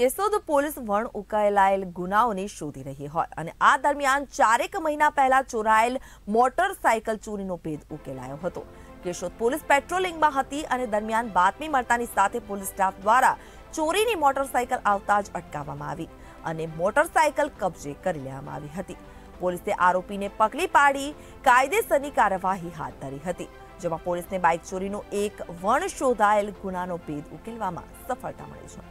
Keshod police વણ ઉકેલાયેલ ગુનાઓને શોધી રહી હોય અને આ દરમિયાન ચારેક મહિના પહેલા ચોરાયેલ મોટરસાયકલ ચોરીનો ભેદ ઉકેલાયો હતો. કેશોદ પોલીસ પેટ્રોલિંગમાં હતી અને દરમિયાન બાતમી મળતાની સાથે પોલીસ સ્ટાફ દ્વારા ચોરીની મોટરસાયકલ આવતા જ અટકાવવામાં આવી અને મોટરસાયકલ કબજે કરી લેવામાં આવી હતી. પોલીસે આરોપીને પકડી પાડી કાયદેસરની કાર્યવાહી હાથ ધરી હતી, જેમાં પોલીસને બાઇક ચોરીનો એક વણ શોધાયેલ ગુનાનો ભેદ ઉકેલવામાં સફળતા મળી છે.